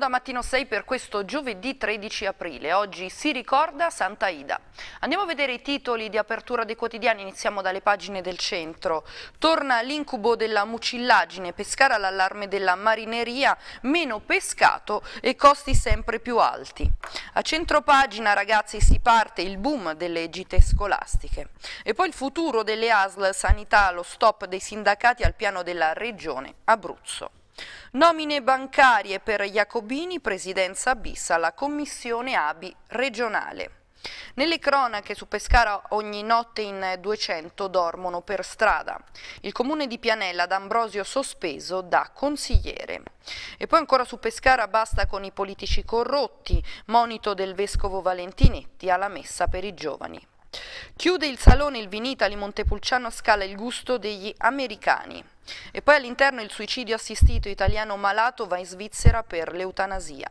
Da Mattino 6 per questo giovedì 13 aprile. Oggi si ricorda Santa Ida. Andiamo a vedere i titoli di apertura dei quotidiani, iniziamo dalle pagine del centro. Torna l'incubo della mucillaggine, pescare all'allarme della marineria, meno pescato e costi sempre più alti. A centro pagina ragazzi si parte il boom delle gite scolastiche. E poi il futuro delle ASL sanità, lo stop dei sindacati al piano della regione Abruzzo. Nomine bancarie per Jacobini, presidenza bis alla commissione ABI regionale. Nelle cronache su Pescara ogni notte in 200 dormono per strada. Il comune di Pianella d'Ambrosio sospeso da consigliere. E poi ancora su Pescara basta con i politici corrotti, monito del vescovo Valentinetti alla messa per i giovani. Chiude il salone il Vinitali Montepulciano scala il gusto degli americani. E poi all'interno il suicidio assistito italiano malato va in Svizzera per l'eutanasia.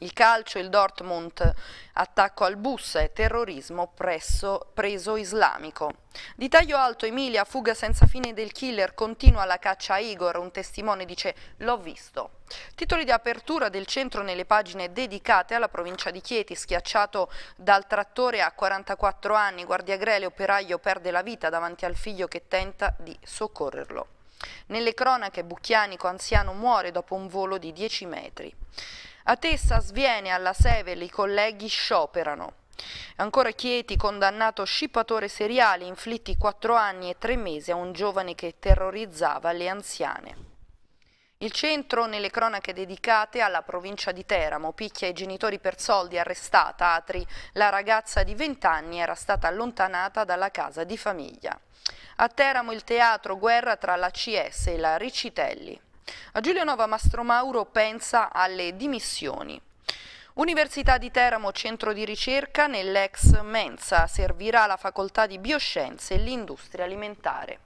Il calcio, il Dortmund, attacco al bus e terrorismo presso, preso islamico. Di taglio alto Emilia, fuga senza fine del killer, continua la caccia a Igor, un testimone dice l'ho visto. Titoli di apertura del centro nelle pagine dedicate alla provincia di Chieti, schiacciato dal trattore a 44 anni, guardia grele operaio perde la vita davanti al figlio che tenta di soccorrerlo. Nelle cronache Bucchianico anziano muore dopo un volo di 10 metri. A Tessa sviene alla Sevel, i colleghi scioperano. Ancora Chieti, condannato scippatore seriale, inflitti quattro anni e tre mesi a un giovane che terrorizzava le anziane. Il centro nelle cronache dedicate alla provincia di Teramo, picchia i genitori per soldi, arrestata Atri, la ragazza di 20 anni era stata allontanata dalla casa di famiglia. A Teramo il teatro guerra tra la CS e la Ricitelli. A Giulianova Mastro Mauro pensa alle dimissioni. Università di Teramo, centro di ricerca nell'ex Mensa, servirà la facoltà di bioscienze e l'industria alimentare.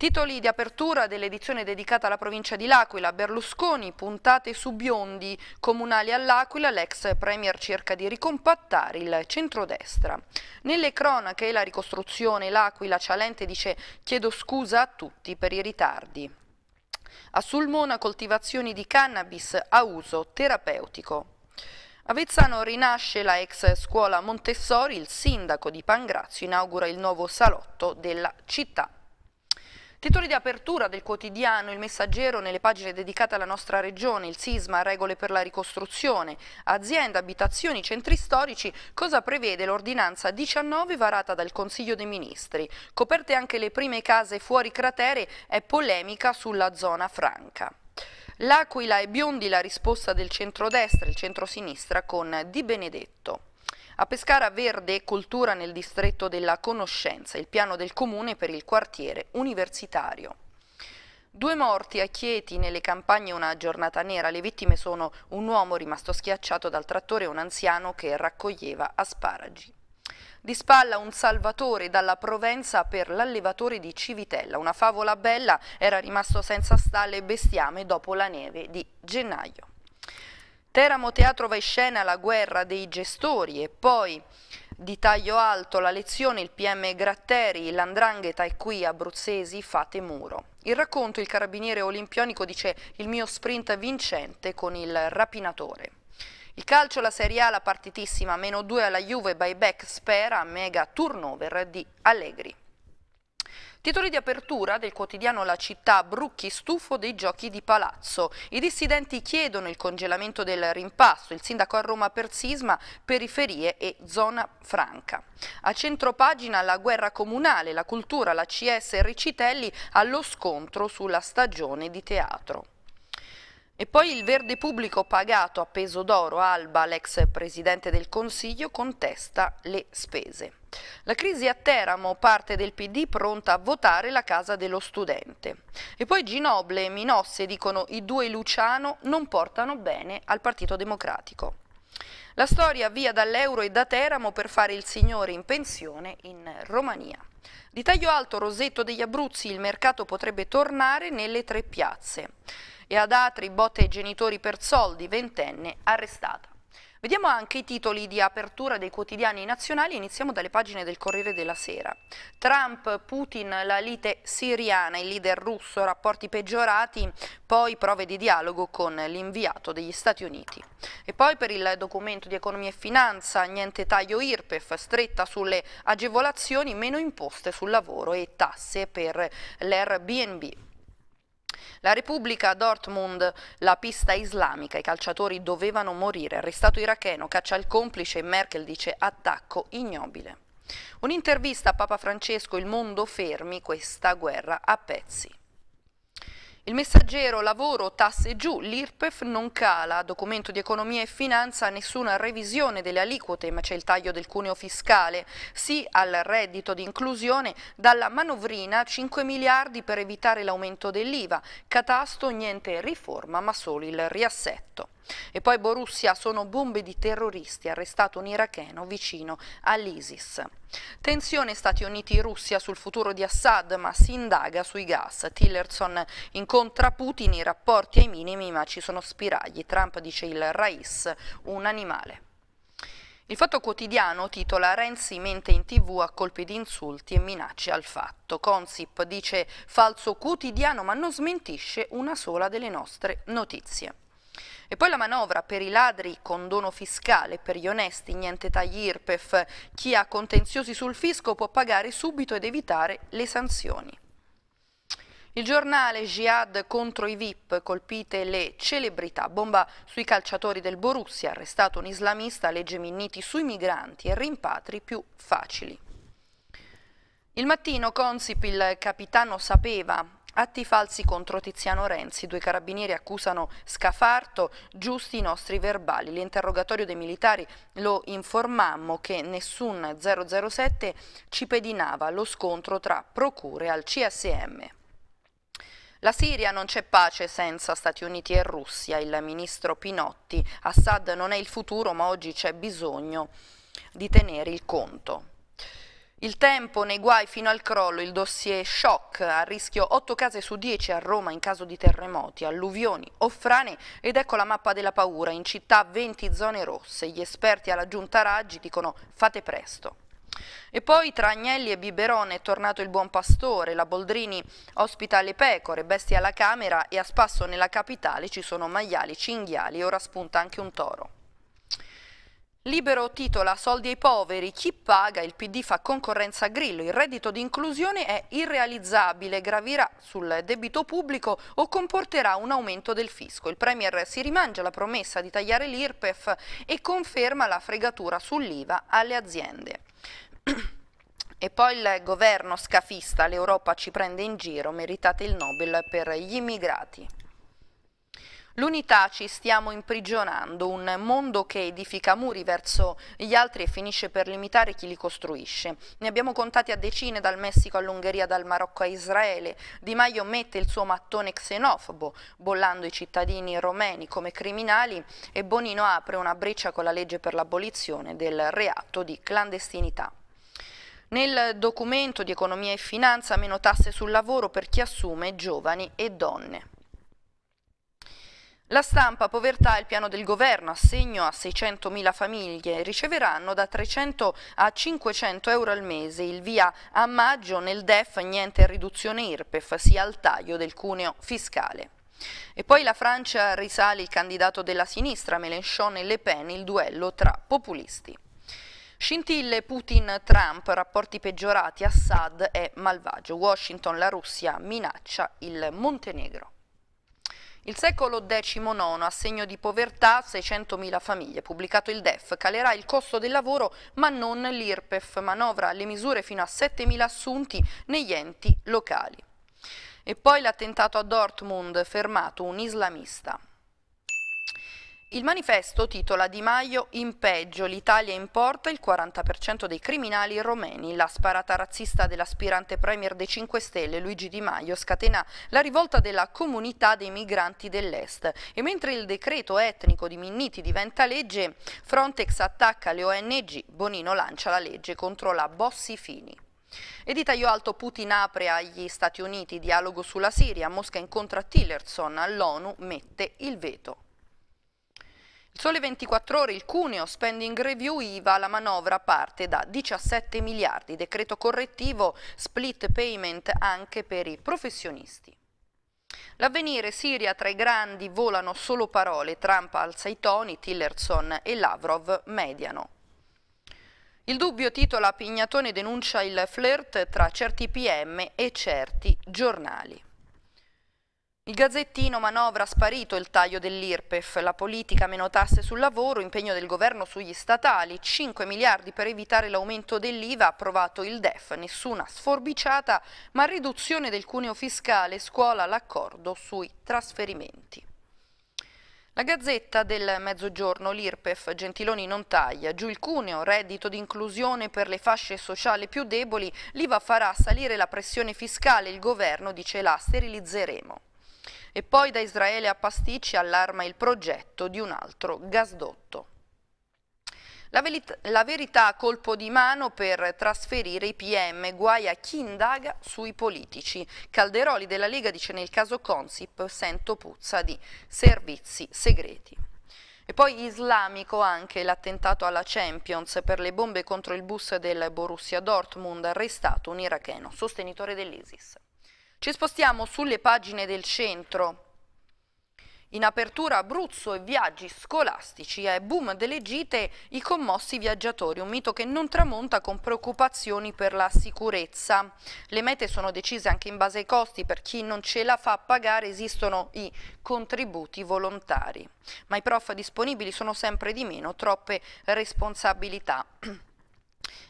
Titoli di apertura dell'edizione dedicata alla provincia di L'Aquila, Berlusconi, puntate su biondi comunali all'Aquila, l'ex premier cerca di ricompattare il centrodestra. Nelle cronache la ricostruzione, L'Aquila, Cialente dice chiedo scusa a tutti per i ritardi. A Sulmona coltivazioni di cannabis a uso terapeutico. A Vezzano rinasce la ex scuola Montessori, il sindaco di Pangrazio inaugura il nuovo salotto della città. Titoli di apertura del quotidiano Il Messaggero nelle pagine dedicate alla nostra regione, il sisma, regole per la ricostruzione, azienda, abitazioni, centri storici, cosa prevede l'ordinanza 19 varata dal Consiglio dei Ministri. Coperte anche le prime case fuori cratere e polemica sulla zona franca. L'Aquila e Biondi la risposta del centrodestra, il centrosinistra con Di Benedetto. A Pescara Verde Cultura nel distretto della Conoscenza, il piano del comune per il quartiere universitario. Due morti a Chieti nelle campagne una giornata nera. Le vittime sono un uomo rimasto schiacciato dal trattore e un anziano che raccoglieva asparagi. Di spalla un salvatore dalla Provenza per l'allevatore di Civitella. Una favola bella era rimasto senza stalle e bestiame dopo la neve di gennaio. Teramo Teatro va in scena la guerra dei gestori e poi di taglio alto la lezione il PM Gratteri, l'andrangheta è qui abruzzesi fate muro. Il racconto il carabiniere olimpionico dice il mio sprint vincente con il rapinatore. Il calcio, la Serie A, la partitissima, meno 2 alla Juve, buyback spera, mega turnover di Allegri. Titoli di apertura del quotidiano La Città, Brucchi stufo dei giochi di palazzo. I dissidenti chiedono il congelamento del rimpasto, il sindaco a Roma per sisma, periferie e zona franca. A centro pagina la guerra comunale, la cultura, la CS e Ricitelli allo scontro sulla stagione di teatro. E poi il verde pubblico pagato a peso d'oro, Alba, l'ex presidente del Consiglio, contesta le spese. La crisi a Teramo, parte del PD pronta a votare la casa dello studente. E poi Ginoble e Minosse dicono i due Luciano non portano bene al Partito Democratico. La storia via dall'euro e da Teramo per fare il signore in pensione in Romania. Di taglio alto Rosetto degli Abruzzi il mercato potrebbe tornare nelle tre piazze e ad Atri botte ai genitori per soldi, ventenne arrestata. Vediamo anche i titoli di apertura dei quotidiani nazionali, iniziamo dalle pagine del Corriere della Sera. Trump, Putin, la lite siriana, il leader russo, rapporti peggiorati, poi prove di dialogo con l'inviato degli Stati Uniti. E poi per il documento di economia e finanza, niente taglio IRPEF, stretta sulle agevolazioni, meno imposte sul lavoro e tasse per l'Airbnb. La Repubblica Dortmund, la pista islamica, i calciatori dovevano morire, arrestato iracheno, caccia il complice e Merkel dice attacco ignobile. Un'intervista a Papa Francesco, il mondo fermi questa guerra a pezzi. Il messaggero lavoro tasse giù, l'IRPEF non cala, documento di economia e finanza, nessuna revisione delle aliquote, ma c'è il taglio del cuneo fiscale, sì al reddito di inclusione, dalla manovrina 5 miliardi per evitare l'aumento dell'IVA, catasto niente riforma ma solo il riassetto. E poi Borussia sono bombe di terroristi, arrestato un iracheno vicino all'ISIS. Tensione Stati Uniti-Russia sul futuro di Assad, ma si indaga sui gas. Tillerson incontra Putin, i rapporti ai minimi, ma ci sono spiragli. Trump dice il Rais, un animale. Il Fatto Quotidiano titola Renzi mente in tv a colpi di insulti e minacce al fatto. Consip dice falso quotidiano ma non smentisce una sola delle nostre notizie. E poi la manovra per i ladri, condono fiscale, per gli onesti, niente tagli IRPEF. Chi ha contenziosi sul fisco può pagare subito ed evitare le sanzioni. Il giornale Jihad contro i VIP, colpite le celebrità, bomba sui calciatori del Borussia, arrestato un islamista, legge Minniti sui migranti e rimpatri più facili. Il mattino Consip, il capitano sapeva, Atti falsi contro Tiziano Renzi, due carabinieri accusano Scafarto, giusti i nostri verbali. L'interrogatorio dei militari lo informammo che nessun 007 ci pedinava lo scontro tra procure al CSM. La Siria non c'è pace senza Stati Uniti e Russia, il ministro Pinotti. Assad non è il futuro, ma oggi c'è bisogno di tenere il conto. Il tempo nei guai fino al crollo, il dossier shock, a rischio 8 case su 10 a Roma in caso di terremoti, alluvioni o frane. Ed ecco la mappa della paura, in città 20 zone rosse, gli esperti alla giunta Raggi dicono fate presto. E poi tra Agnelli e Biberone è tornato il buon pastore, la Boldrini ospita le pecore, bestia alla Camera e a spasso nella capitale ci sono maiali, cinghiali. E ora spunta anche un toro. Libero titola soldi ai poveri, chi paga? Il PD fa concorrenza a Grillo, il reddito di inclusione è irrealizzabile, gravirà sul debito pubblico o comporterà un aumento del fisco. Il Premier si rimangia la promessa di tagliare l'IRPEF e conferma la fregatura sull'IVA alle aziende. E poi il governo scafista, l'Europa ci prende in giro, meritate il Nobel per gli immigrati. L'unità ci stiamo imprigionando, un mondo che edifica muri verso gli altri e finisce per limitare chi li costruisce. Ne abbiamo contati a decine dal Messico all'Ungheria, dal Marocco a Israele. Di Maio mette il suo mattone xenofobo, bollando i cittadini romeni come criminali e Bonino apre una breccia con la legge per l'abolizione del reato di clandestinità. Nel documento di economia e finanza meno tasse sul lavoro per chi assume giovani e donne. La stampa, povertà, il piano del governo, assegno a 600.000 famiglie, riceveranno da 300 a 500 euro al mese, il via a maggio nel DEF niente riduzione IRPEF, sia al taglio del cuneo fiscale. E poi la Francia risale il candidato della sinistra, Mélenchon e Le Pen, il duello tra populisti. Scintille Putin-Trump, rapporti peggiorati, Assad è malvagio, Washington, la Russia minaccia il Montenegro. Il secolo XIX, assegno di povertà, 600.000 famiglie. Pubblicato il DEF, calerà il costo del lavoro ma non l'IRPEF, manovra le misure fino a 7.000 assunti negli enti locali. E poi l'attentato a Dortmund, fermato un islamista. Il manifesto titola Di Maio in peggio, l'Italia importa il 40% dei criminali romeni. La sparata razzista dell'aspirante premier dei 5 Stelle Luigi Di Maio scatena la rivolta della comunità dei migranti dell'Est e mentre il decreto etnico di Minniti diventa legge, Frontex attacca le ONG, Bonino lancia la legge contro la Bossi Fini. E di taglio alto Putin apre agli Stati Uniti dialogo sulla Siria, Mosca incontra Tillerson, all'ONU mette il veto. Il sole 24 ore, il Cuneo, spending review IVA, la manovra parte da 17 miliardi, decreto correttivo, split payment anche per i professionisti. L'avvenire Siria tra i grandi volano solo parole, Trump alza i toni, Tillerson e Lavrov mediano. Il dubbio titola Pignatone denuncia il flirt tra certi PM e certi giornali. Il Gazzettino manovra sparito il taglio dell'IRPEF, la politica meno tasse sul lavoro, impegno del governo sugli statali, 5 miliardi per evitare l'aumento dell'IVA, approvato il DEF, nessuna sforbiciata, ma riduzione del cuneo fiscale, scuola l'accordo sui trasferimenti. La Gazzetta del Mezzogiorno, l'IRPEF, Gentiloni non taglia, giù il cuneo, reddito di inclusione per le fasce sociali più deboli, l'IVA farà salire la pressione fiscale, il governo dice la sterilizzeremo. E poi da Israele a pasticci allarma il progetto di un altro gasdotto. La, la verità colpo di mano per trasferire i PM, guai a chi indaga sui politici. Calderoli della Lega dice nel caso Consip sento puzza di servizi segreti. E poi islamico anche l'attentato alla Champions per le bombe contro il bus del Borussia Dortmund, arrestato un iracheno sostenitore dell'ISIS. Ci spostiamo sulle pagine del centro. In apertura Abruzzo e viaggi scolastici e boom delle gite i commossi viaggiatori, un mito che non tramonta con preoccupazioni per la sicurezza. Le mete sono decise anche in base ai costi, per chi non ce la fa pagare esistono i contributi volontari. Ma i prof disponibili sono sempre di meno, troppe responsabilità.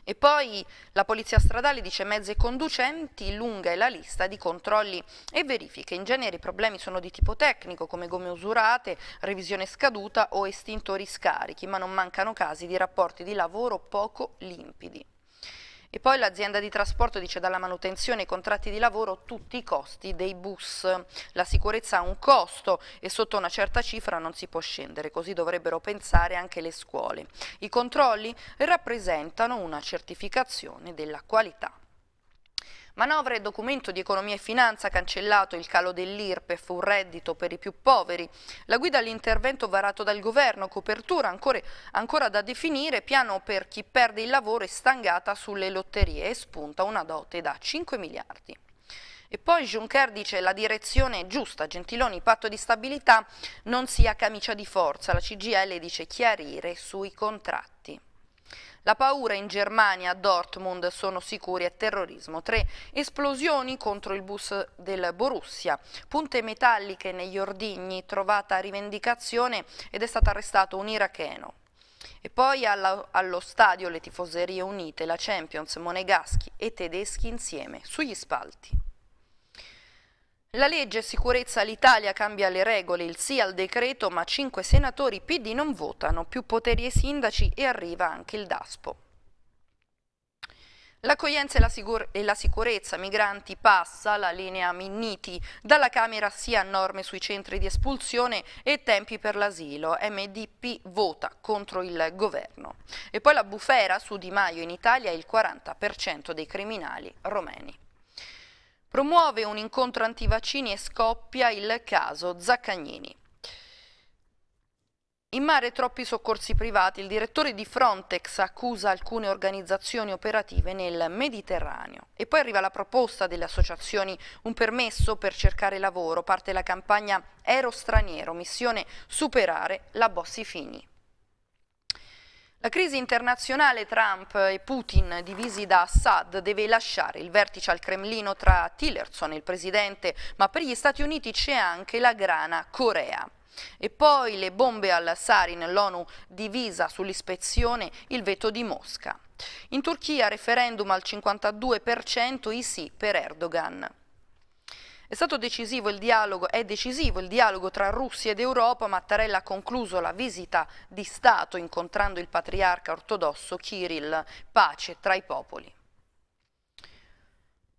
E poi la polizia stradale dice mezzi e conducenti, lunga è la lista di controlli e verifiche. In genere i problemi sono di tipo tecnico come gomme usurate, revisione scaduta o estintori scarichi, ma non mancano casi di rapporti di lavoro poco limpidi. E poi l'azienda di trasporto dice dalla manutenzione ai contratti di lavoro tutti i costi dei bus. La sicurezza ha un costo e sotto una certa cifra non si può scendere, così dovrebbero pensare anche le scuole. I controlli rappresentano una certificazione della qualità. Manovra e documento di economia e finanza cancellato il calo dell'IRPEF, un reddito per i più poveri. La guida all'intervento varato dal governo, copertura ancora, ancora da definire, piano per chi perde il lavoro e stangata sulle lotterie e spunta una dote da 5 miliardi. E poi Juncker dice la direzione è giusta, Gentiloni, patto di stabilità non sia camicia di forza, la CGL dice chiarire sui contratti. La paura in Germania, a Dortmund, sono sicuri è terrorismo. Tre esplosioni contro il bus del Borussia. Punte metalliche negli ordigni, trovata rivendicazione ed è stato arrestato un iracheno. E poi alla, allo stadio le tifoserie unite, la Champions, Monegaschi e tedeschi insieme, sugli spalti. La legge sicurezza all'Italia cambia le regole, il sì al decreto, ma cinque senatori PD non votano, più poteri ai sindaci e arriva anche il DASPO. L'accoglienza e, e la, sicurezza migranti passa la linea Minniti, dalla Camera sia norme sui centri di espulsione e tempi per l'asilo. MDP vota contro il governo. E poi la bufera su Di Maio in Italia il 40% dei criminali romeni. Promuove un incontro antivaccini e scoppia il caso Zaccagnini. In mare troppi soccorsi privati, il direttore di Frontex accusa alcune organizzazioni operative nel Mediterraneo. E poi arriva la proposta delle associazioni, un permesso per cercare lavoro, parte la campagna Ero Straniero, missione superare la Bossi Fini. La crisi internazionale Trump e Putin divisi da Assad deve lasciare il vertice al Cremlino tra Tillerson e il presidente, ma per gli Stati Uniti c'è anche la grana Corea. E poi le bombe al Sarin, l'ONU divisa sull'ispezione, il veto di Mosca. In Turchia referendum al 52%, i sì per Erdogan. È stato decisivo il dialogo, è decisivo il dialogo tra Russia ed Europa, Mattarella ha concluso la visita di Stato incontrando il patriarca ortodosso Kirill, pace tra i popoli.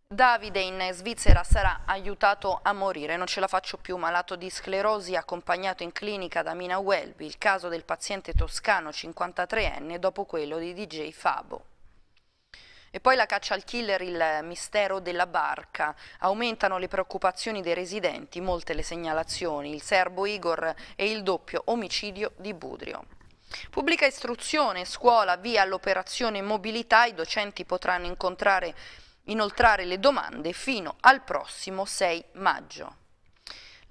Davide in Svizzera sarà aiutato a morire, non ce la faccio più, malato di sclerosi accompagnato in clinica da Mina Welby, il caso del paziente toscano 53enne dopo quello di DJ Fabo. E poi la caccia al killer, il mistero della barca. Aumentano le preoccupazioni dei residenti, molte le segnalazioni, il serbo Igor e il doppio omicidio di Budrio. Pubblica istruzione, scuola, via all'operazione mobilità, i docenti potranno incontrare, inoltrare le domande fino al prossimo 6 maggio.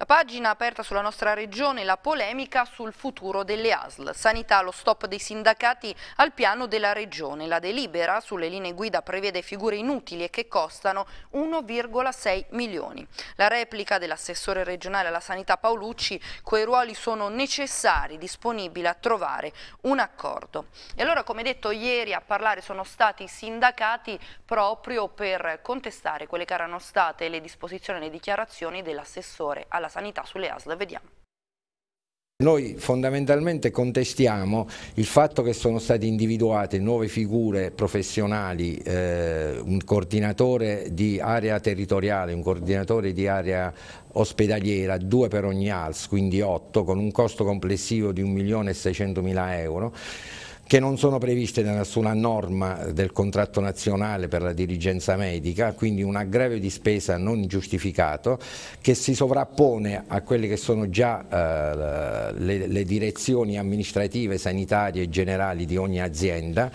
La pagina aperta sulla nostra regione, la polemica sul futuro delle ASL. Sanità, lo stop dei sindacati al piano della regione. La delibera sulle linee guida prevede figure inutili e che costano 1,6 milioni. La replica dell'assessore regionale alla sanità Paolucci, quei ruoli sono necessari, disponibili a trovare un accordo. E allora, come detto ieri, a parlare sono stati i sindacati proprio per contestare quelle che erano state le disposizioni e le dichiarazioni dell'assessore alla sanità sulle ASL. Vediamo. Noi fondamentalmente contestiamo il fatto che sono state individuate nuove figure professionali, eh, un coordinatore di area territoriale, un coordinatore di area ospedaliera, due per ogni ALS, quindi otto, con un costo complessivo di 1.600.000 euro che non sono previste da nessuna norma del contratto nazionale per la dirigenza medica, quindi un aggravio di spesa non giustificato che si sovrappone a quelle che sono già eh, le, le direzioni amministrative, sanitarie e generali di ogni azienda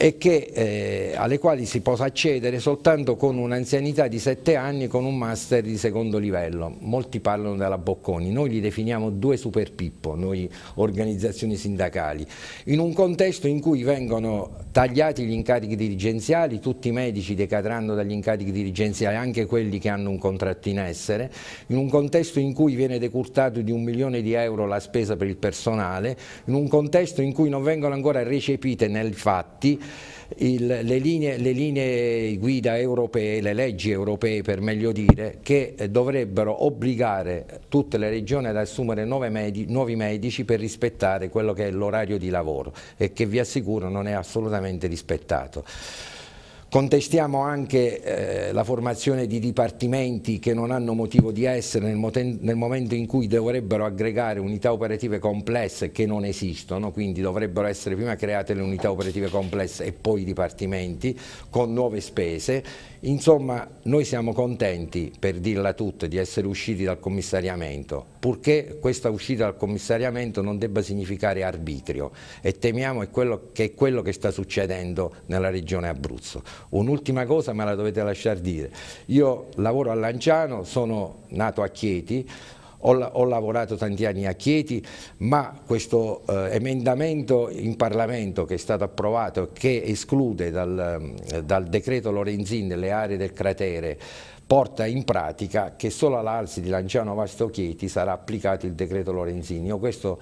e che, eh, alle quali si possa accedere soltanto con un'anzianità di 7 anni con un master di secondo livello. Molti parlano della Bocconi, noi li definiamo due super pippo, noi organizzazioni sindacali, in un contesto in cui vengono tagliati gli incarichi dirigenziali, tutti i medici decadranno dagli incarichi dirigenziali, anche quelli che hanno un contratto in essere, in un contesto in cui viene decurtato di un milione di euro la spesa per il personale, in un contesto in cui non vengono ancora recepite nei fatti il, le, linee, le, linee, guida europee, le leggi europee per meglio dire, che dovrebbero obbligare tutte le regioni ad assumere medi, nuovi medici per rispettare quello che è l'orario di lavoro e che vi assicuro non è assolutamente rispettato. Contestiamo anche eh, la formazione di dipartimenti che non hanno motivo di essere nel, nel, momento in cui dovrebbero aggregare unità operative complesse che non esistono, quindi dovrebbero essere prima create le unità operative complesse e poi i dipartimenti con nuove spese. Insomma, noi siamo contenti, per dirla tutta, di essere usciti dal commissariamento, purché questa uscita dal commissariamento non debba significare arbitrio e temiamo che è quello che sta succedendo nella regione Abruzzo. Un'ultima cosa me la dovete lasciare dire, io lavoro a Lanciano, sono nato a Chieti, ho, ho, lavorato tanti anni a Chieti, ma questo eh, emendamento in Parlamento che è stato approvato che esclude dal, dal decreto Lorenzin le aree del cratere porta in pratica che solo all'Alsi di Lanciano Vasto Chieti sarà applicato il decreto Lorenzini. Io questo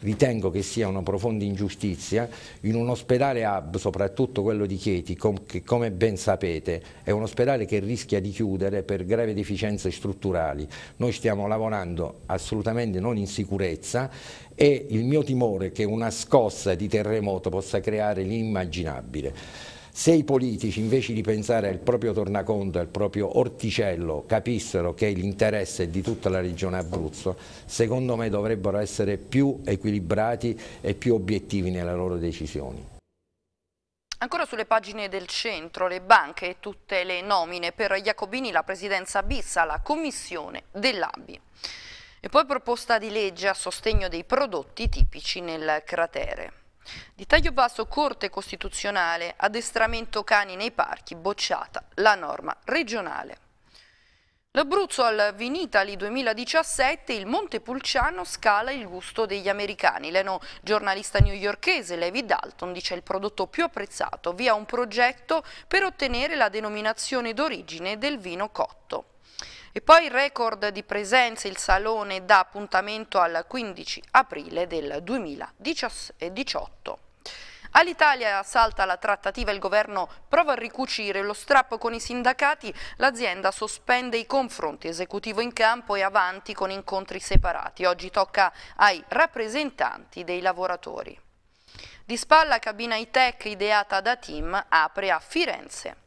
ritengo che sia una profonda ingiustizia in un ospedale hub, soprattutto quello di Chieti, che come ben sapete è un ospedale che rischia di chiudere per gravi deficienze strutturali. Noi stiamo lavorando assolutamente non in sicurezza e il mio timore è che una scossa di terremoto possa creare l'immaginabile. Se i politici invece di pensare al proprio tornaconto, al proprio orticello, capissero che l'interesse è di tutta la regione Abruzzo, secondo me dovrebbero essere più equilibrati e più obiettivi nelle loro decisioni. Ancora sulle pagine del centro, le banche e tutte le nomine per Jacobini, la presidenza bis alla commissione dell'ABI. E poi proposta di legge a sostegno dei prodotti tipici nel cratere. Di taglio basso Corte Costituzionale, addestramento cani nei parchi, bocciata la norma regionale. L'Abruzzo al Vinitali 2017 il Montepulciano scala il gusto degli americani. L'eno giornalista newyorkese Levi Dalton dice il prodotto più apprezzato via un progetto per ottenere la denominazione d'origine del vino cotto. E poi il record di presenze, il Salone dà appuntamento al 15 aprile del 2018. All'Italia salta la trattativa, il governo prova a ricucire lo strappo con i sindacati, l'azienda sospende i confronti, esecutivo in campo e avanti con incontri separati. Oggi tocca ai rappresentanti dei lavoratori. Di spalla cabina high-tech ideata da team apre a Firenze.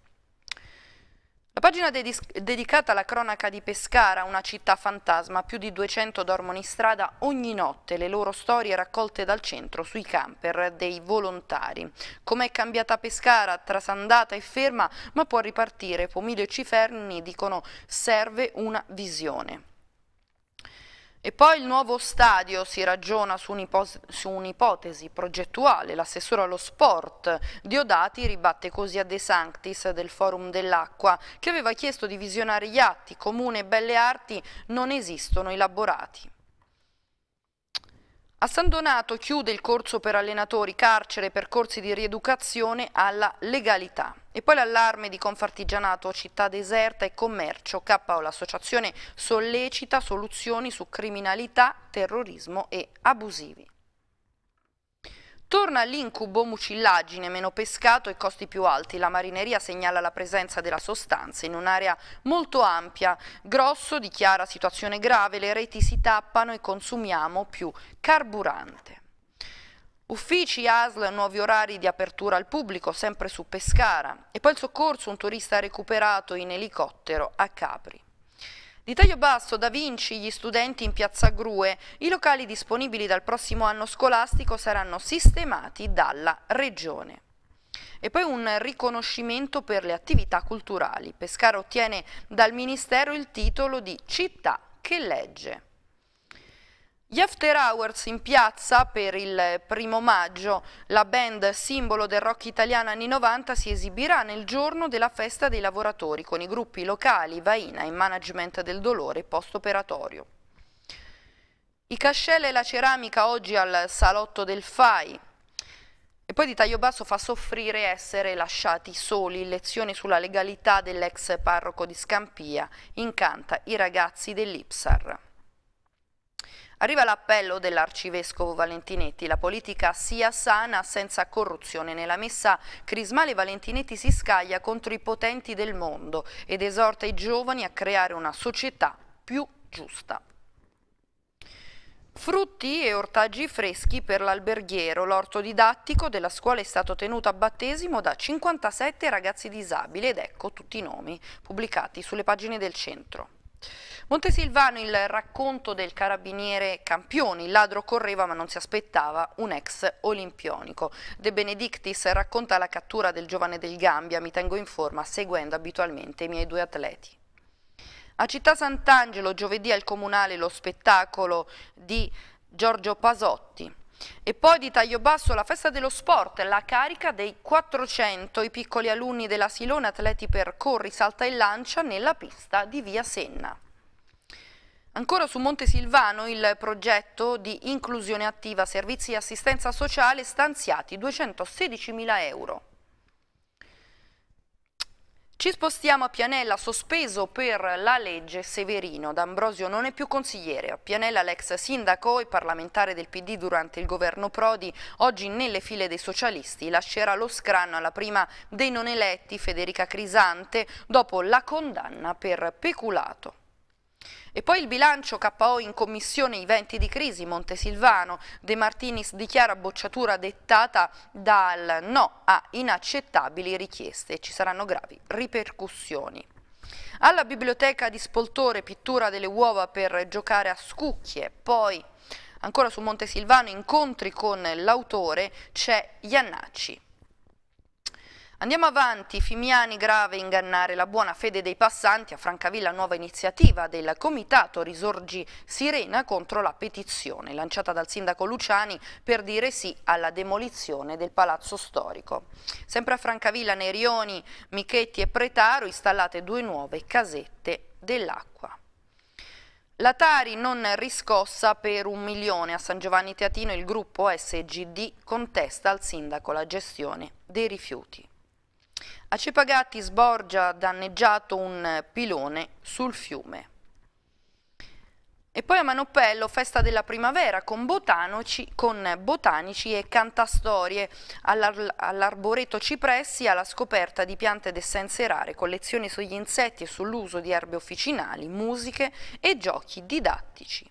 La pagina dedicata alla cronaca di Pescara, una città fantasma, più di 200 dormono in strada ogni notte, le loro storie raccolte dal centro sui camper dei volontari. Com'è cambiata Pescara, trasandata e ferma, ma può ripartire. Pomilio e Ciferni dicono serve una visione. E poi il nuovo stadio si ragiona su un'ipotesi progettuale. L'assessore allo sport Diodati ribatte così a De Sanctis del Forum dell'Acqua che aveva chiesto di visionare gli atti. Comune e Belle Arti non esistono elaborati. A San Donato chiude il corso per allenatori, carcere, percorsi di rieducazione alla legalità. E poi l'allarme di Confartigianato, città deserta e commercio. KO, l'associazione sollecita soluzioni su criminalità, terrorismo e abusivi. Torna l'incubo mucillagine, meno pescato e costi più alti. La marineria segnala la presenza della sostanza in un'area molto ampia. Grosso dichiara situazione grave, le reti si tappano e consumiamo più carburante. Uffici, ASL, nuovi orari di apertura al pubblico, sempre su Pescara. E poi il soccorso, un turista recuperato in elicottero a Capri. Di taglio basso Da Vinci, gli studenti in piazza Grue, i locali disponibili dal prossimo anno scolastico saranno sistemati dalla Regione. E poi un riconoscimento per le attività culturali. Pescara ottiene dal Ministero il titolo di città che legge. Gli After Hours in piazza per il primo maggio, la band simbolo del rock italiano anni 90 si esibirà nel giorno della festa dei lavoratori con i gruppi locali Vaina e Management del Dolore post-operatorio. I cascelle e la ceramica oggi al salotto del FAI. E poi di taglio basso fa soffrire essere lasciati soli, lezioni sulla legalità dell'ex parroco di Scampia, incanta i ragazzi dell'Ipsar. Arriva l'appello dell'arcivescovo Valentinetti, la politica sia sana senza corruzione. Nella messa crismale Valentinetti si scaglia contro i potenti del mondo ed esorta i giovani a creare una società più giusta. Frutti e ortaggi freschi per l'alberghiero. L'orto didattico della scuola è stato tenuto a battesimo da 57 ragazzi disabili ed ecco tutti i nomi pubblicati sulle pagine del centro. Montesilvano il racconto del carabiniere Campioni, il ladro correva ma non si aspettava un ex olimpionico. De Benedictis racconta la cattura del giovane del Gambia, mi tengo in forma seguendo abitualmente i miei due atleti. A Città Sant'Angelo giovedì al Comunale lo spettacolo di Giorgio Pasotti. E poi di taglio basso la festa dello sport, la carica dei 400, i piccoli alunni della Silone atleti per corri, salta e lancia nella pista di via Senna. Ancora su Monte Silvano il progetto di inclusione attiva servizi e assistenza sociale stanziati 216.000 euro. Ci spostiamo a Pianella, sospeso per la legge Severino. D'Ambrosio non è più consigliere. A Pianella l'ex sindaco e parlamentare del PD durante il governo Prodi, oggi nelle file dei socialisti, lascerà lo scranno alla prima dei non eletti, Federica Crisante, dopo la condanna per peculato. E poi il bilancio KO in commissione i venti di crisi, Montesilvano, De Martinis dichiara bocciatura dettata dal no a inaccettabili richieste. Ci saranno gravi ripercussioni. Alla biblioteca di Spoltore, pittura delle uova per giocare a scucchie, poi ancora su Montesilvano incontri con l'autore c'è Iannacci. Andiamo avanti, Fimiani grave ingannare la buona fede dei passanti a Francavilla nuova iniziativa del comitato Risorgi Sirena contro la petizione lanciata dal sindaco Luciani per dire sì alla demolizione del palazzo storico. Sempre a Francavilla Nerioni, Michetti e Pretaro installate due nuove casette dell'acqua. La Tari non riscossa per un milione a San Giovanni Teatino il gruppo SGD contesta al sindaco la gestione dei rifiuti. A Cepagatti sborgia danneggiato un pilone sul fiume. E poi a Manopello, festa della primavera con, con botanici e cantastorie all'arboreto cipressi alla scoperta di piante ed essenze rare, collezioni sugli insetti e sull'uso di erbe officinali, musiche e giochi didattici.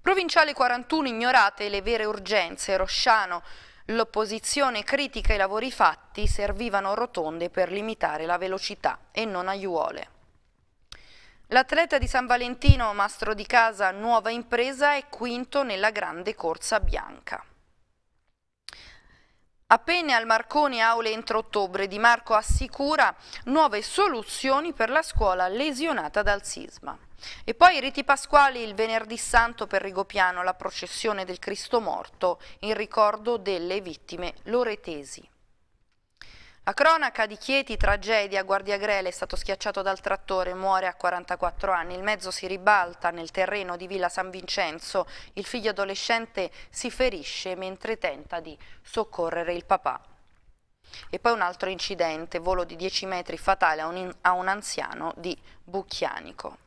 Provinciale 41 ignorate le vere urgenze, Rosciano L'opposizione critica i lavori fatti, servivano rotonde per limitare la velocità e non aiuole. L'atleta di San Valentino, mastro di casa, nuova impresa, è quinto nella grande corsa bianca. Appena al Marconi Aule entro ottobre, Di Marco assicura nuove soluzioni per la scuola lesionata dal sisma. E poi i riti pasquali il venerdì santo per Rigopiano, la processione del Cristo morto in ricordo delle vittime loretesi. La cronaca di Chieti, tragedia, Guardia Grele è stato schiacciato dal trattore, muore a 44 anni, il mezzo si ribalta nel terreno di Villa San Vincenzo, il figlio adolescente si ferisce mentre tenta di soccorrere il papà. E poi un altro incidente, volo di 10 metri fatale a un, a un anziano di Bucchianico.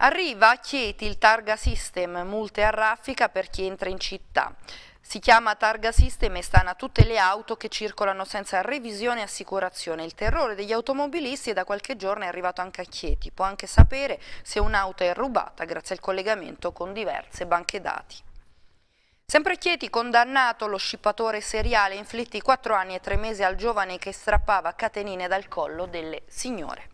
Arriva a Chieti il Targa System, multe a raffica per chi entra in città. Si chiama Targa System e stana tutte le auto che circolano senza revisione e assicurazione. Il terrore degli automobilisti da qualche giorno è arrivato anche a Chieti. Può anche sapere se un'auto è rubata grazie al collegamento con diverse banche dati. Sempre Chieti condannato lo scippatore seriale inflitti 4 anni e 3 mesi al giovane che strappava catenine dal collo delle signore.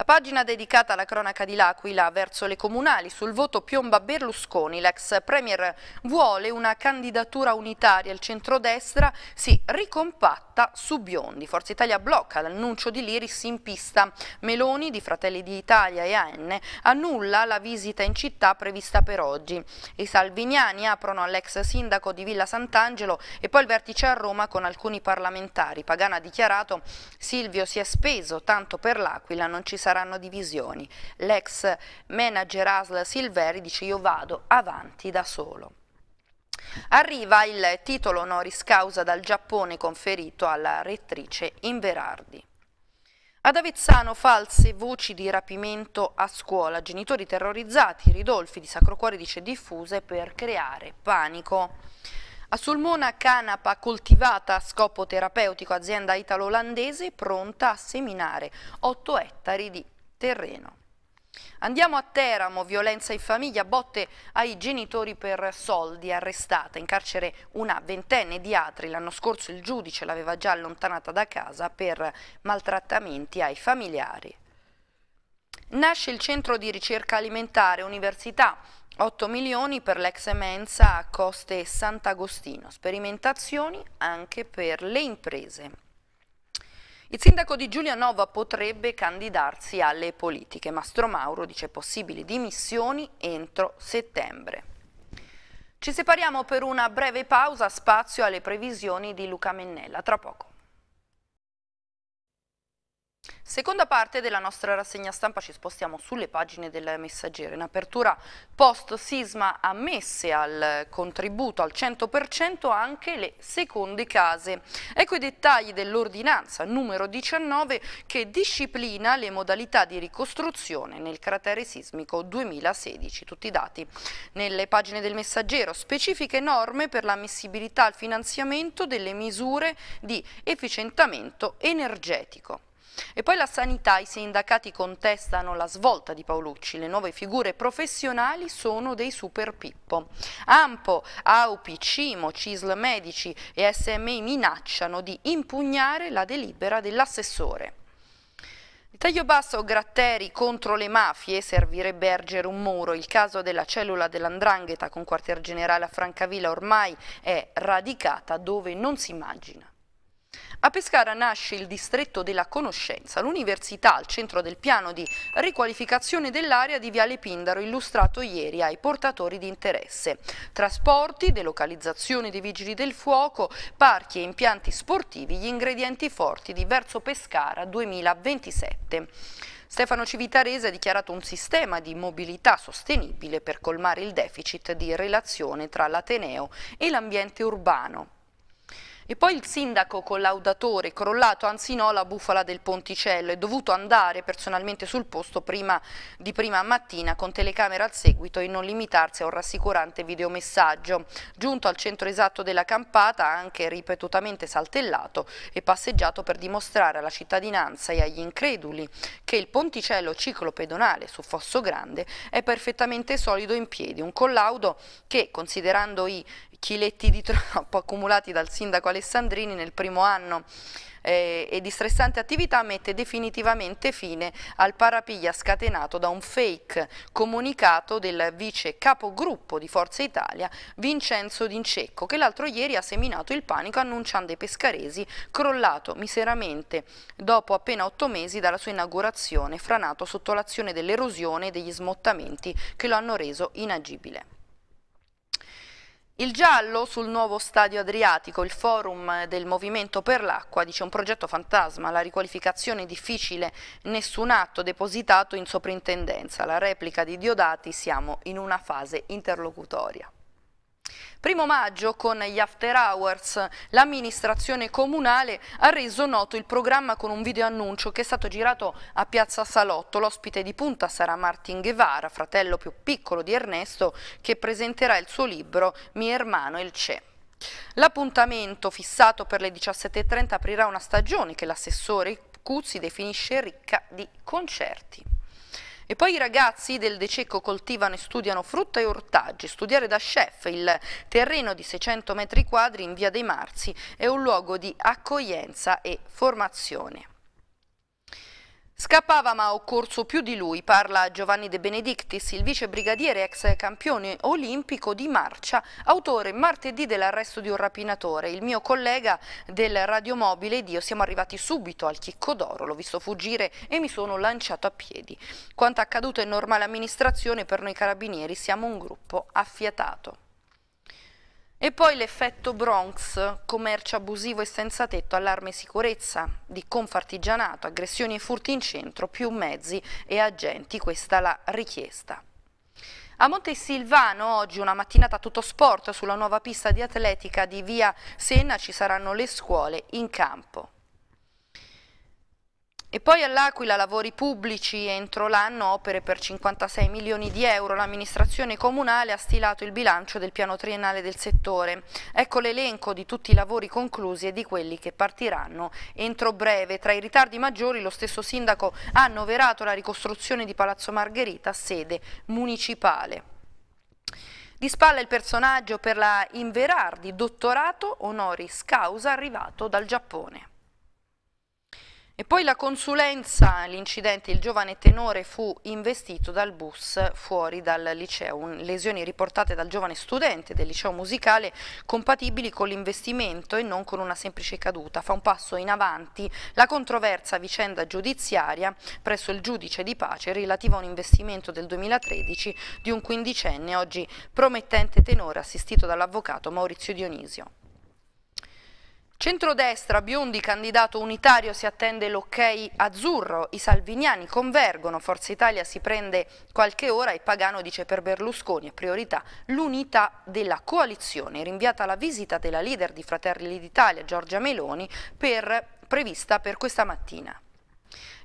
La pagina dedicata alla cronaca di L'Aquila verso le comunali sul voto piomba Berlusconi. L'ex premier vuole una candidatura unitaria. Il centrodestra si ricompatta su Biondi. Forza Italia blocca l'annuncio di Liris in pista. Meloni di Fratelli d'Italia e AN annulla la visita in città prevista per oggi. I salviniani aprono all'ex sindaco di Villa Sant'Angelo e poi il vertice a Roma con alcuni parlamentari. Pagana ha dichiarato Silvio si è speso tanto per l'Aquila, non ci sarà saranno divisioni. L'ex manager Asl Silveri dice io vado avanti da solo. Arriva il titolo honoris causa dal Giappone conferito alla rettrice Inverardi. Ad Avezzano false voci di rapimento a scuola, genitori terrorizzati, Ridolfi di Sacro Cuore dice diffuse per creare panico. A Sulmona canapa coltivata a scopo terapeutico, azienda italo-olandese pronta a seminare 8 ettari di terreno. Andiamo a Teramo, violenza in famiglia, botte ai genitori per soldi, arrestata in carcere una ventenne di Atri. L'anno scorso il giudice l'aveva già allontanata da casa per maltrattamenti ai familiari. Nasce il centro di ricerca alimentare, università, 8 milioni per l'ex Mensa a Coste Sant'Agostino, sperimentazioni anche per le imprese. Il sindaco di Giulianova potrebbe candidarsi alle politiche. Mastro Mauro dice possibili dimissioni entro settembre. Ci separiamo per una breve pausa, spazio alle previsioni di Luca Mennella. Tra poco. Seconda parte della nostra rassegna stampa ci spostiamo sulle pagine del messaggero. In apertura post sisma ammesse al contributo al 100% anche le seconde case. Ecco i dettagli dell'ordinanza numero 19 che disciplina le modalità di ricostruzione nel cratere sismico 2016. Tutti i dati nelle pagine del messaggero. Specifiche norme per l'ammissibilità al finanziamento delle misure di efficientamento energetico. E poi la sanità, i sindacati contestano la svolta di Paolucci, le nuove figure professionali sono dei super Pippo. Ampo, Aupi, Cimo, Cisl Medici e SMI minacciano di impugnare la delibera dell'assessore. Taglio basso Gratteri contro le mafie, servirebbe ergere un muro. Il caso della cellula dell'Andrangheta con quartier generale a Francavilla ormai è radicata dove non si immagina. A Pescara nasce il distretto della conoscenza, l'università al centro del piano di riqualificazione dell'area di Viale Pindaro illustrato ieri ai portatori di interesse. Trasporti, delocalizzazione dei vigili del fuoco, parchi e impianti sportivi, gli ingredienti forti di Verso Pescara 2027. Stefano Civitarese ha dichiarato un sistema di mobilità sostenibile per colmare il deficit di relazione tra l'Ateneo e l'ambiente urbano. E poi il sindaco collaudatore, crollato, anzi no, la bufala del Ponticello, è dovuto andare personalmente sul posto prima di prima mattina con telecamera al seguito e non limitarsi a un rassicurante videomessaggio. Giunto al centro esatto della campata, ha anche ripetutamente saltellato e passeggiato per dimostrare alla cittadinanza e agli increduli che il ponticello ciclopedonale su Fosso Grande è perfettamente solido in piedi, un collaudo che, considerando i chiletti di troppo accumulati dal sindaco Alessandrini nel primo anno eh, e di stressante attività mette definitivamente fine al parapiglia scatenato da un fake comunicato del vice capogruppo di Forza Italia Vincenzo D'Incecco che l'altro ieri ha seminato il panico annunciando ai pescaresi crollato miseramente dopo appena otto mesi dalla sua inaugurazione franato sotto l'azione dell'erosione e degli smottamenti che lo hanno reso inagibile. Il giallo sul nuovo stadio Adriatico, il forum del Movimento per l'Acqua, dice un progetto fantasma, la riqualificazione difficile, nessun atto depositato in soprintendenza, la replica di Diodati, siamo in una fase interlocutoria. Primo maggio con gli after hours l'amministrazione comunale ha reso noto il programma con un video annuncio che è stato girato a Piazza Salotto. L'ospite di punta sarà Martin Guevara, fratello più piccolo di Ernesto, che presenterà il suo libro Mi hermano il C'è. L'appuntamento fissato per le 17.30 aprirà una stagione che l'assessore Cuzzi definisce ricca di concerti. E poi i ragazzi del De Cecco coltivano e studiano frutta e ortaggi. Studiare da chef il terreno di 600 metri quadri in via dei Marzi è un luogo di accoglienza e formazione. Scappava ma ha occorso più di lui, parla Giovanni De Benedictis, il vice brigadiere ex campione olimpico di marcia, autore martedì dell'arresto di un rapinatore. Il mio collega del radiomobile ed io siamo arrivati subito al chicco d'oro, l'ho visto fuggire e mi sono lanciato a piedi. Quanto accaduto in normale amministrazione per noi carabinieri siamo un gruppo affiatato. E poi l'effetto Bronx, commercio abusivo e senza tetto, allarme sicurezza, di confartigianato, aggressioni e furti in centro, più mezzi e agenti, questa la richiesta. A Montesilvano oggi una mattinata tutto sport sulla nuova pista di atletica di via Senna ci saranno le scuole in campo. E poi all'Aquila lavori pubblici, entro l'anno opere per 56 milioni di euro, l'amministrazione comunale ha stilato il bilancio del piano triennale del settore. Ecco l'elenco di tutti i lavori conclusi e di quelli che partiranno entro breve. Tra i ritardi maggiori lo stesso sindaco ha annoverato la ricostruzione di Palazzo Margherita, sede municipale. Di spalla il personaggio per la Inverardi, dottorato honoris causa arrivato dal Giappone. E poi la consulenza, l'incidente, il giovane tenore fu investito dal bus fuori dal liceo, lesioni riportate dal giovane studente del liceo musicale compatibili con l'investimento e non con una semplice caduta. Fa un passo in avanti la controversa vicenda giudiziaria presso il giudice di pace relativa a un investimento del 2013 di un quindicenne, oggi promettente tenore assistito dall'avvocato Maurizio Dionisio. Centrodestra, Biondi candidato unitario, si attende l'ok azzurro, i salviniani convergono, Forza Italia si prende qualche ora e Pagano dice per Berlusconi è priorità l'unità della coalizione, rinviata la visita della leader di Fratelli d'Italia Giorgia Meloni per, prevista per questa mattina.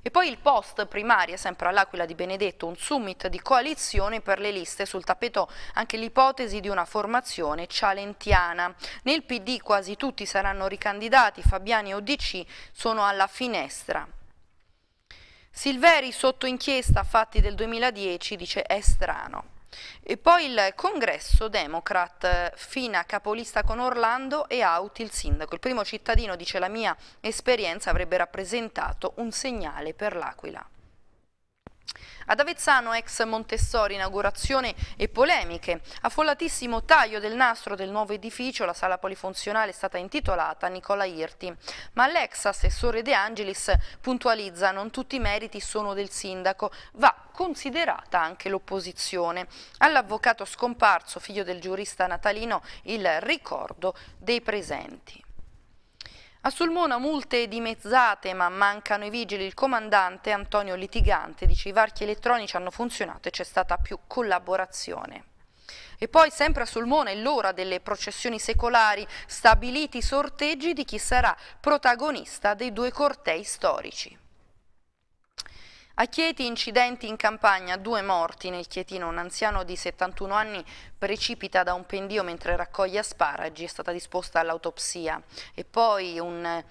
E poi il post primaria, sempre all'Aquila di Benedetto, un summit di coalizione per le liste, sul tappeto anche l'ipotesi di una formazione cialentiana. Nel PD quasi tutti saranno ricandidati, Fabiani e ODC sono alla finestra. Silveri sotto inchiesta fatti del 2010 dice è strano. E poi il congresso Democrat, Fina capolista con Orlando e out il sindaco. Il primo cittadino dice la mia esperienza avrebbe rappresentato un segnale per l'Aquila. Ad Avezzano, ex Montessori, inaugurazione e polemiche. Affollatissimo taglio del nastro del nuovo edificio, la sala polifunzionale è stata intitolata Nicola Irti. Ma l'ex assessore De Angelis puntualizza non tutti i meriti sono del sindaco, va considerata anche l'opposizione. All'avvocato scomparso, figlio del giurista natalino, il ricordo dei presenti. A Sulmona multe dimezzate ma mancano i vigili, il comandante Antonio Litigante dice i varchi elettronici hanno funzionato e c'è stata più collaborazione. E poi sempre a Sulmona è l'ora delle processioni secolari, stabiliti sorteggi di chi sarà protagonista dei due cortei storici. A Chieti incidenti in campagna, due morti. Nel Chietino, un anziano di 71 anni precipita da un pendio mentre raccoglie asparagi, è stata disposta all'autopsia. E poi un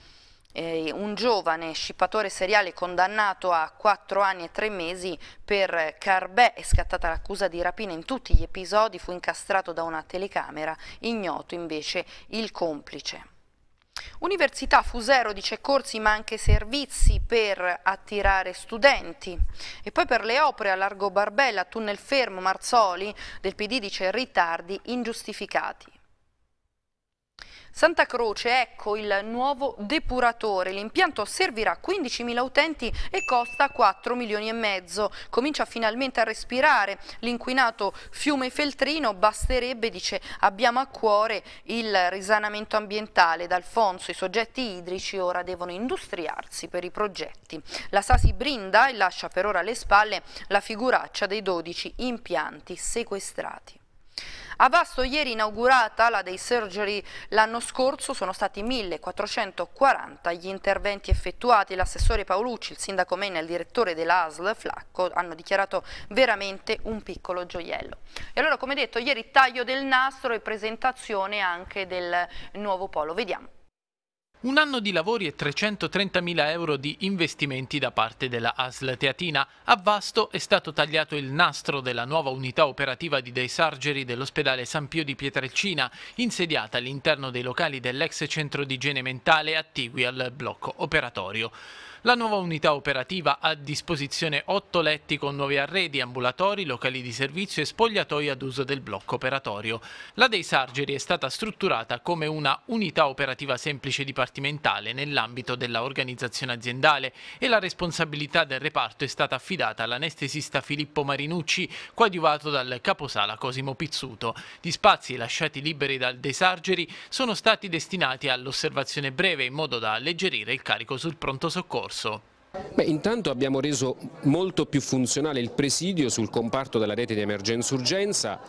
eh, un giovane scippatore seriale condannato a 4 anni e 3 mesi per Carbè. È scattata l'accusa di rapina in tutti gli episodi, fu incastrato da una telecamera, ignoto invece il complice. Università Fusero dice corsi ma anche servizi per attirare studenti e poi per le opere a Largo Barbella, Tunnel Fermo, Marzoli del PD dice ritardi ingiustificati. Santa Croce, ecco il nuovo depuratore. L'impianto servirà 15.000 utenti e costa 4 milioni e mezzo. Comincia finalmente a respirare l'inquinato fiume Feltrino. Basterebbe, dice, abbiamo a cuore il risanamento ambientale. D'Alfonso, i soggetti idrici ora devono industriarsi per i progetti. La Sasi brinda e lascia per ora alle spalle la figuraccia dei 12 impianti sequestrati. A Vasto ieri inaugurata la Day Surgery l'anno scorso sono stati 1440 gli interventi effettuati. L'assessore Paolucci, il sindaco Mena e il direttore dell'ASL Flacco hanno dichiarato veramente un piccolo gioiello. E allora come detto ieri taglio del nastro e presentazione anche del nuovo polo. Vediamo. Un anno di lavori e 330.000 euro di investimenti da parte della ASL Teatina. A Vasto è stato tagliato il nastro della nuova unità operativa di Day Surgery dell'ospedale San Pio di Pietrelcina, insediata all'interno dei locali dell'ex centro di igiene mentale attigui al blocco operatorio. La nuova unità operativa ha a disposizione otto letti con nuovi arredi, ambulatori, locali di servizio e spogliatoi ad uso del blocco operatorio. La Day Surgery è stata strutturata come una unità operativa semplice dipartimentale nell'ambito della organizzazione aziendale e la responsabilità del reparto è stata affidata all'anestesista Filippo Marinucci, coadiuvato dal caposala Cosimo Pizzuto. Gli spazi lasciati liberi dal Day Surgery sono stati destinati all'osservazione breve in modo da alleggerire il carico sul pronto soccorso corso? Beh, intanto abbiamo reso molto più funzionale il presidio sul comparto della rete di emergenza-urgenza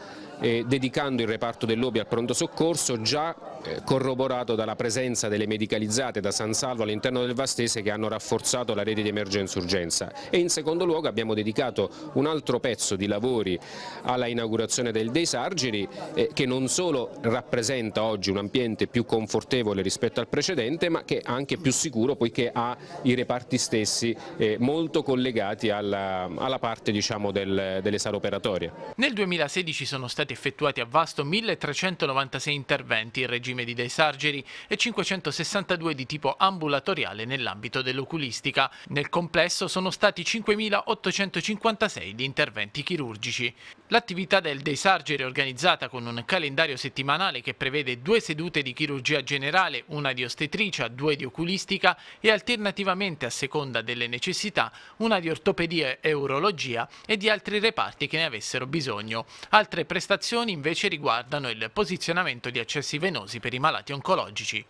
eh, dedicando il reparto dell'OBI al pronto soccorso già eh, corroborato dalla presenza delle medicalizzate da San Salvo all'interno del Vastese che hanno rafforzato la rete di emergenza-urgenza e in secondo luogo abbiamo dedicato un altro pezzo di lavori alla inaugurazione del Day Surgery eh, che non solo rappresenta oggi un ambiente più confortevole rispetto al precedente ma che è anche più sicuro poiché ha i reparti stessi eh, molto collegati alla, alla parte diciamo, del, delle sale operatorie. Nel 2016 sono stati stati effettuati a Vasto 1396 interventi in regime di day surgery e 562 di tipo ambulatoriale nell'ambito dell'oculistica. Nel complesso sono stati 5856 gli interventi chirurgici. L'attività del day surgery è organizzata con un calendario settimanale che prevede due sedute di chirurgia generale, una di ostetricia, due di oculistica e alternativamente a seconda delle necessità una di ortopedia e urologia e di altri reparti che ne avessero bisogno. Altre prestazioni invece riguardano il posizionamento di accessi venosi per i malati oncologici.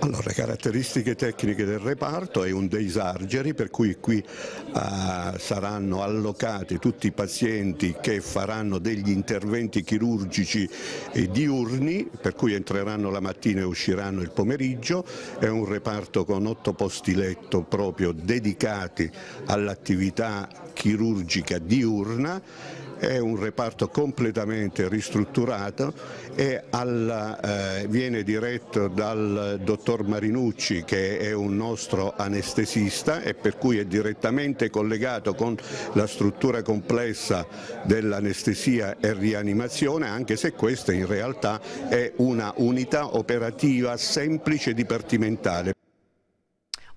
Allora, caratteristiche tecniche del reparto è un day surgery per cui qui uh, saranno allocati tutti i pazienti che faranno degli interventi chirurgici diurni per cui entreranno la mattina e usciranno il pomeriggio, è un reparto con otto posti letto proprio dedicati all'attività chirurgica diurna è un reparto completamente ristrutturato e alla, eh, viene diretto dal dottor Marinucci che è un nostro anestesista e per cui è direttamente collegato con la struttura complessa dell'anestesia e rianimazione anche se questa in realtà è una unità operativa semplice dipartimentale.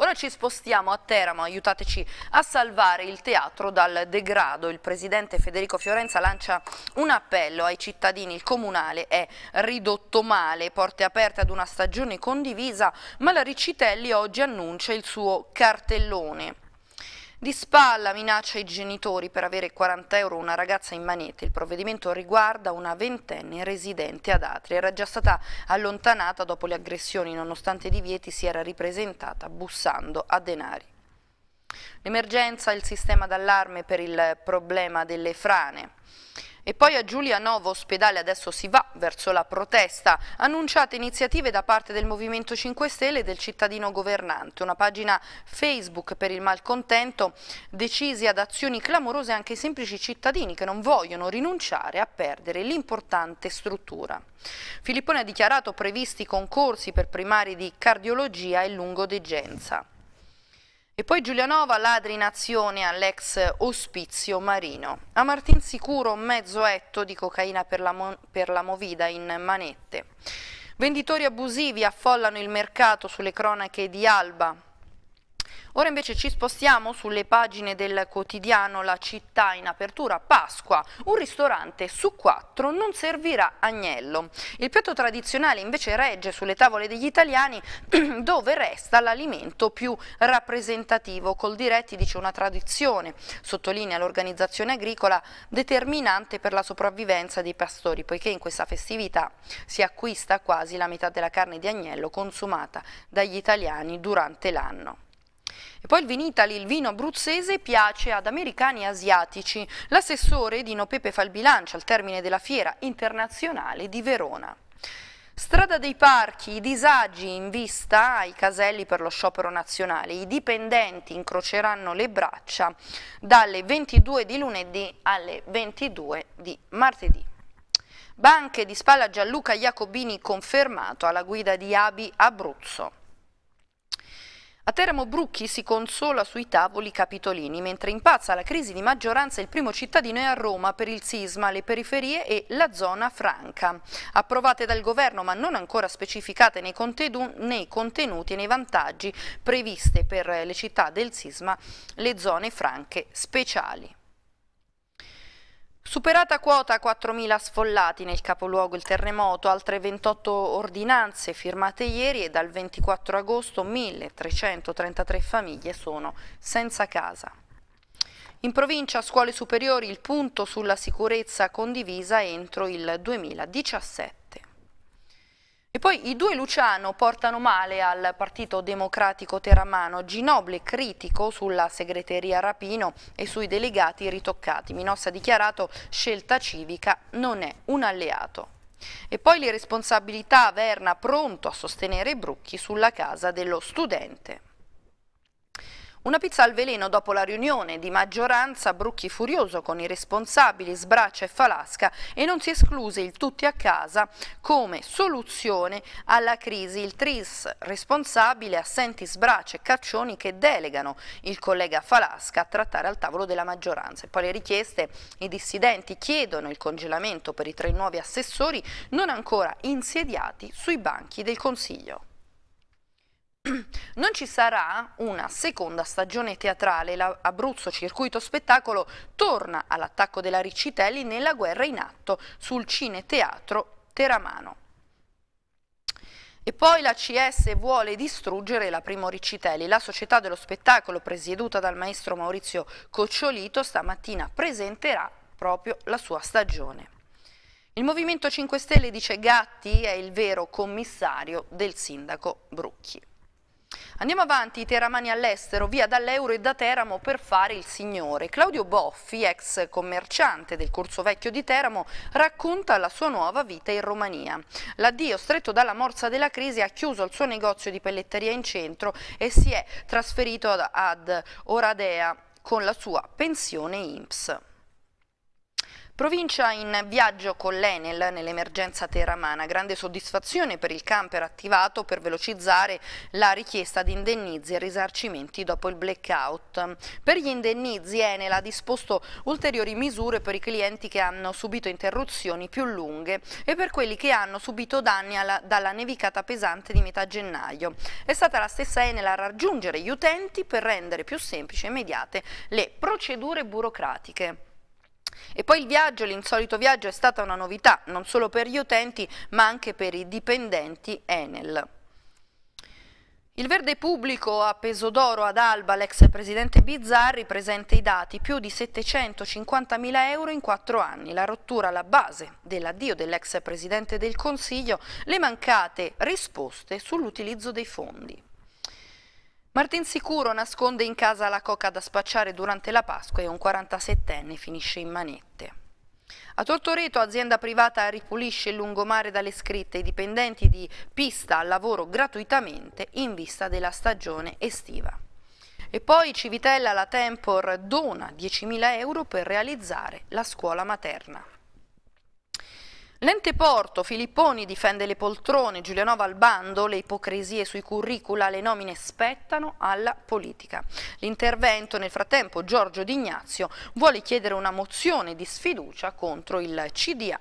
Ora ci spostiamo a Teramo, aiutateci a salvare il teatro dal degrado. Il presidente Federico Fiorenza lancia un appello ai cittadini, il comunale è ridotto male, porte aperte ad una stagione condivisa, ma la Riccitelli oggi annuncia il suo cartellone. Di spalla minaccia i genitori per avere 40 euro una ragazza in manette. Il provvedimento riguarda una ventenne residente ad Atri. Era già stata allontanata dopo le aggressioni, nonostante divieti si era ripresentata bussando a denari. L'emergenza, il sistema d'allarme per il problema delle frane. E poi a Giulianovo ospedale adesso si va verso la protesta. Annunciate iniziative da parte del Movimento 5 Stelle e del cittadino governante. Una pagina Facebook per il malcontento, decisi ad azioni clamorose anche i semplici cittadini che non vogliono rinunciare a perdere l'importante struttura. Filippone ha dichiarato previsti concorsi per primari di cardiologia e lungodegenza. E poi Giulianova ladri in azione all'ex ospizio marino. A Martin Sicuro mezzo etto di cocaina per la, per la movida in manette. Venditori abusivi affollano il mercato sulle cronache di Alba, Ora invece ci spostiamo sulle pagine del quotidiano La città in apertura Pasqua. Un ristorante su quattro non servirà agnello. Il piatto tradizionale invece regge sulle tavole degli italiani dove resta l'alimento più rappresentativo. Col diretti dice una tradizione, sottolinea l'organizzazione agricola determinante per la sopravvivenza dei pastori, poiché in questa festività si acquista quasi la metà della carne di agnello consumata dagli italiani durante l'anno. E poi il Vinitali, il vino abruzzese, piace ad americani e asiatici. L'assessore Dino Pepe fa il bilancio al termine della fiera internazionale di Verona. Strada dei parchi, i disagi in vista ai caselli per lo sciopero nazionale. I dipendenti incroceranno le braccia dalle 22 di lunedì alle 22 di martedì. Banche di Spalla Gianluca Jacobini confermato alla guida di Abi Abruzzo. A Teramo Brucchi si consola sui tavoli capitolini, mentre impazza la crisi di maggioranza il primo cittadino è a Roma per il sisma, le periferie e la zona franca. Approvate dal governo ma non ancora specificate nei, nei contenuti e nei vantaggi previste per le città del sisma, le zone franche speciali. Superata quota 4.000 sfollati nel capoluogo il terremoto, altre 28 ordinanze firmate ieri e dal 24 agosto 1.333 famiglie sono senza casa. In provincia scuole superiori il punto sulla sicurezza condivisa entro il 2017. E poi i due Luciano portano male al Partito Democratico Teramano, Ginobili critico sulla segreteria Rapino e sui delegati ritoccati. Minossa ha dichiarato scelta civica non è un alleato. E poi le responsabilità Verna pronto a sostenere Brucchi sulla casa dello studente. Una pizza al veleno dopo la riunione di maggioranza, Brucchi furioso con i responsabili, Sbraccia e Falasca e non si escluse il tutti a casa come soluzione alla crisi. Il Tris responsabile, assenti Sbraccia e Caccioni che delegano il collega Falasca a trattare al tavolo della maggioranza. E poi le richieste, i dissidenti chiedono il congelamento per i tre nuovi assessori non ancora insediati sui banchi del Consiglio. Non ci sarà una seconda stagione teatrale, l'Abruzzo Circuito Spettacolo torna all'attacco della Riccitelli nella guerra in atto sul cineteatro Teramano. E poi la CS vuole distruggere la Primo Riccitelli. La società dello spettacolo, presieduta dal maestro Maurizio Cocciolito, stamattina presenterà proprio la sua stagione. Il Movimento 5 Stelle dice Gatti è il vero commissario del sindaco Brucchi. Andiamo avanti, teramani all'estero, via dall'euro e da Teramo per fare il signore. Claudio Boffi, ex commerciante del Corso Vecchio di Teramo, racconta la sua nuova vita in Romania. L'addio, stretto dalla morsa della crisi, ha chiuso il suo negozio di pelletteria in centro e si è trasferito ad, ad Oradea con la sua pensione INPS. Provincia in viaggio con l'Enel nell'emergenza teramana, grande soddisfazione per il camper attivato per velocizzare la richiesta di indennizi e risarcimenti dopo il blackout. Per gli indennizi Enel ha disposto ulteriori misure per i clienti che hanno subito interruzioni più lunghe e per quelli che hanno subito danni alla, dalla nevicata pesante di metà gennaio. È stata la stessa Enel a raggiungere gli utenti per rendere più semplici e immediate le procedure burocratiche. E poi il viaggio, l'insolito viaggio è stata una novità non solo per gli utenti ma anche per i dipendenti Enel. Il verde pubblico a peso d'oro ad Alba, l'ex presidente Bizzarri, presenta i dati, più di 750 mila euro in quattro anni, la rottura alla base dell'addio dell'ex presidente del Consiglio, le mancate risposte sull'utilizzo dei fondi. Martin Sicuro nasconde in casa la coca da spacciare durante la Pasqua e un 47enne finisce in manette. A Tortoreto azienda privata ripulisce il lungomare dalle scritte i dipendenti di pista al lavoro gratuitamente in vista della stagione estiva. E poi Civitella la Tempor dona 10.000 euro per realizzare la scuola materna. L'ente Porto, Filipponi difende le poltrone, Giulianova al bando, le ipocrisie sui curricula, le nomine spettano alla politica. L'intervento nel frattempo Giorgio D'Ignazio vuole chiedere una mozione di sfiducia contro il CDA.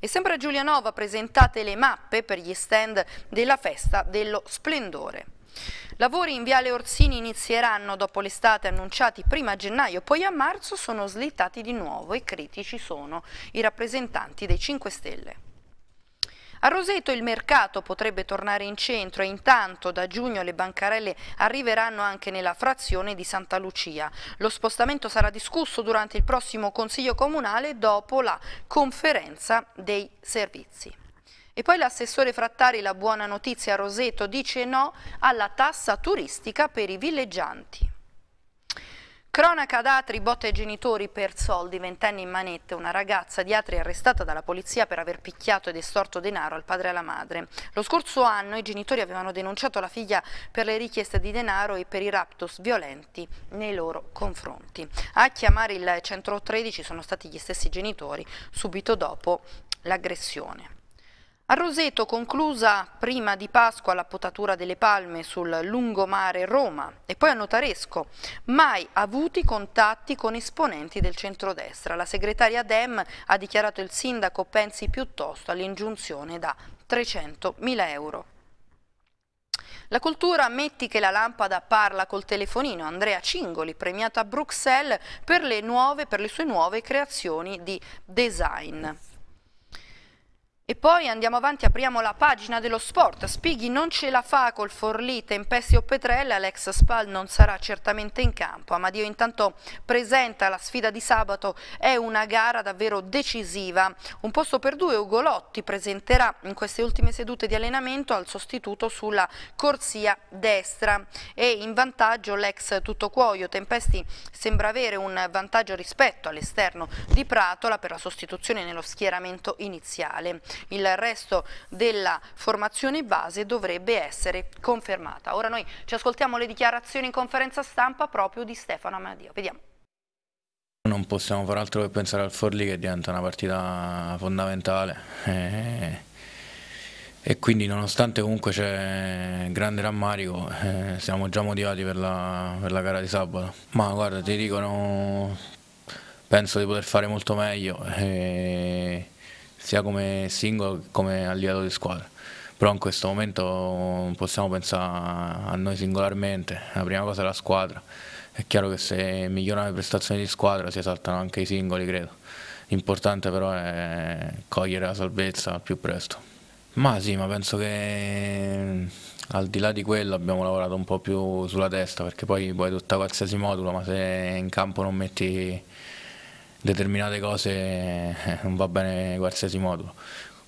E sempre a Giulianova presentate le mappe per gli stand della festa dello splendore. Lavori in Viale Orsini inizieranno dopo l'estate annunciati prima a gennaio, poi a marzo sono slittati di nuovo e critici sono i rappresentanti dei 5 Stelle. A Roseto il mercato potrebbe tornare in centro e intanto da giugno le bancarelle arriveranno anche nella frazione di Santa Lucia. Lo spostamento sarà discusso durante il prossimo Consiglio Comunale dopo la conferenza dei servizi. E poi l'assessore Frattari, la buona notizia, Roseto dice no alla tassa turistica per i villeggianti. Cronaca ad Atri, botte ai genitori per soldi, ventenne in manette, una ragazza di Atri arrestata dalla polizia per aver picchiato ed estorto denaro al padre e alla madre. Lo scorso anno i genitori avevano denunciato la figlia per le richieste di denaro e per i raptus violenti nei loro confronti. A chiamare il 113 sono stati gli stessi genitori subito dopo l'aggressione. A Roseto conclusa prima di Pasqua la potatura delle palme sul lungomare Roma e poi a Notaresco, mai avuti contatti con esponenti del centrodestra. La segretaria Dem ha dichiarato il sindaco pensi piuttosto all'ingiunzione da 300.000 euro. La cultura metti che la lampada parla col telefonino. Andrea Cingoli, premiato a Bruxelles per le, nuove, per le sue nuove creazioni di design. E poi andiamo avanti, apriamo la pagina dello sport. Spighi non ce la fa col Forlì, Tempesti o Petrella, Alex Spal non sarà certamente in campo. Amadio intanto presenta la sfida di sabato, è una gara davvero decisiva. Un posto per due, Ugolotti presenterà in queste ultime sedute di allenamento al sostituto sulla corsia destra e in vantaggio l'ex Tuttocuoio. Tempesti sembra avere un vantaggio rispetto all'esterno di Pratola per la sostituzione nello schieramento iniziale il resto della formazione base dovrebbe essere confermata. Ora noi ci ascoltiamo le dichiarazioni in conferenza stampa proprio di Stefano Amadio. Vediamo. Non possiamo far altro che pensare al Forlì che diventa una partita fondamentale e, e quindi nonostante comunque c'è grande rammarico eh, siamo già motivati per la, per la, gara di sabato. Ma guarda ti dicono penso di poter fare molto meglio. E, sia come singolo che come a di squadra. Però in questo momento possiamo pensare a noi singolarmente, la prima cosa è la squadra. È chiaro che se migliorano le prestazioni di squadra si esaltano anche i singoli, credo. L'importante però è cogliere la salvezza al più presto. Ma sì, ma penso che al di là di quello abbiamo lavorato un po' più sulla testa perché poi puoi tutta qualsiasi modulo, ma se in campo non metti determinate cose eh, non va bene qualsiasi modulo.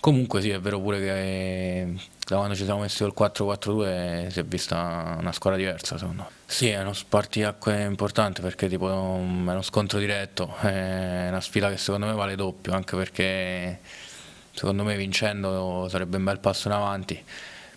Comunque sì, è vero pure che da quando ci siamo messi col 4-4-2 si è vista una squadra diversa secondo me. Sì, è uno spartiacque importante perché tipo, è uno scontro diretto, è una sfida che secondo me vale doppio, anche perché secondo me vincendo sarebbe un bel passo in avanti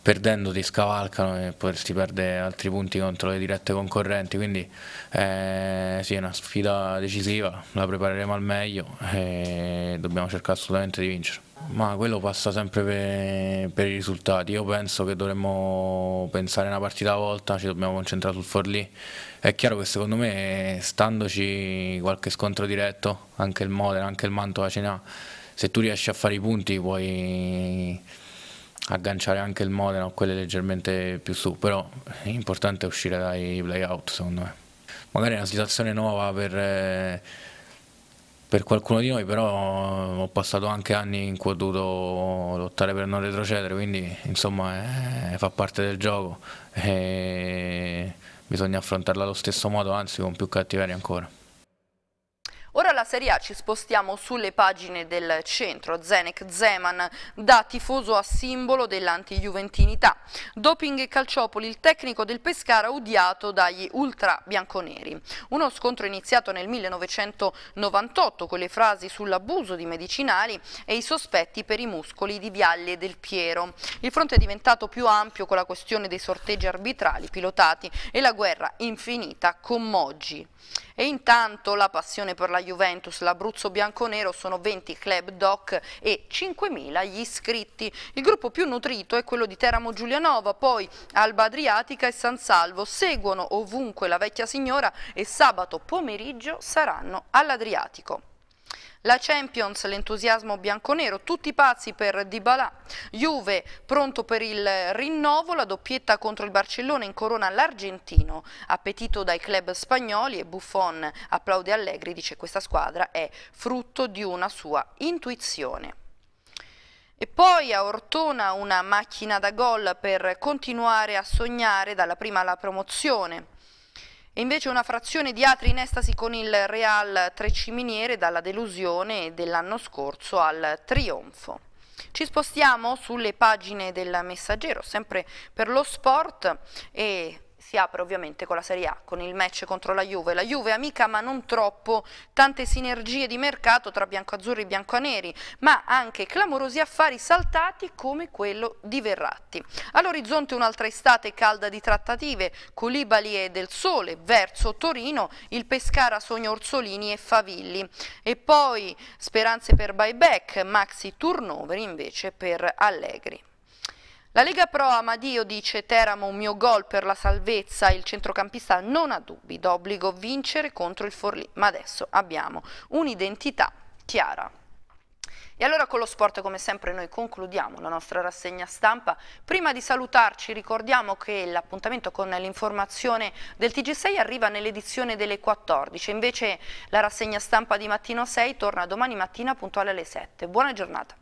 perdendo ti scavalcano e potresti perdere altri punti contro le dirette concorrenti, quindi eh, sì, è una sfida decisiva, la prepareremo al meglio e dobbiamo cercare assolutamente di vincere. Ma quello passa sempre per, per, i risultati, io penso che dovremmo pensare una partita a volta, ci dobbiamo concentrare sul Forlì. È chiaro che secondo me, standoci qualche scontro diretto, anche il Modena, anche il Mantova ce n'ha, se tu riesci a fare i punti puoi agganciare anche il Modena o quelle leggermente più su, però è importante uscire dai play-out secondo me. Magari è una situazione nuova per, eh, per, qualcuno di noi, però ho passato anche anni in cui ho dovuto lottare per non retrocedere, quindi insomma è, fa parte del gioco e bisogna affrontarla allo stesso modo, anzi con più cattiveria ancora. Serie A ci spostiamo sulle pagine del centro. Zenek Zeman da tifoso a simbolo dell'anti-juventinità. Doping e calciopoli, il tecnico del Pescara odiato dagli ultra bianconeri. Uno scontro iniziato nel 1998 con le frasi sull'abuso di medicinali e i sospetti per i muscoli di Vialle del Piero. Il fronte è diventato più ampio con la questione dei sorteggi arbitrali pilotati e la guerra infinita con Moggi. E intanto la passione per la Juventus, l'Abruzzo bianconero sono 20 club doc e 5.000 gli iscritti. Il gruppo più nutrito è quello di Teramo Giulianova, poi Alba Adriatica e San Salvo seguono ovunque la vecchia signora e sabato pomeriggio saranno all'Adriatico. La Champions, l'entusiasmo bianconero, tutti pazzi per Dybala. Juve pronto per il rinnovo, la doppietta contro il Barcellona in corona l'argentino. Appetito dai club spagnoli e Buffon applaude Allegri, dice questa squadra è frutto di una sua intuizione. E poi a Ortona una macchina da gol per continuare a sognare dalla prima alla promozione. E invece una frazione di Atri in estasi con il Real Treciminiere dalla delusione dell'anno scorso al trionfo. Ci spostiamo sulle pagine del Messaggero, sempre per lo sport e si apre ovviamente con la Serie A, con il match contro la Juve. La Juve amica ma non troppo, tante sinergie di mercato tra biancoazzurri e bianconeri, ma anche clamorosi affari saltati come quello di Verratti. All'orizzonte un'altra estate calda di trattative, Colibali e Del Sole verso Torino, il Pescara sogna Orsolini e Favilli. E poi speranze per buyback, maxi turnover invece per Allegri. La Lega Pro Amadio dice Teramo un mio gol per la salvezza, il centrocampista non ha dubbi, d'obbligo vincere contro il Forlì, ma adesso abbiamo un'identità chiara. E allora con lo sport come sempre noi concludiamo la nostra rassegna stampa. Prima di salutarci ricordiamo che l'appuntamento con l'informazione del TG6 arriva nell'edizione delle 14, invece la rassegna stampa di Mattino 6 torna domani mattina puntuale alle 7. Buona giornata.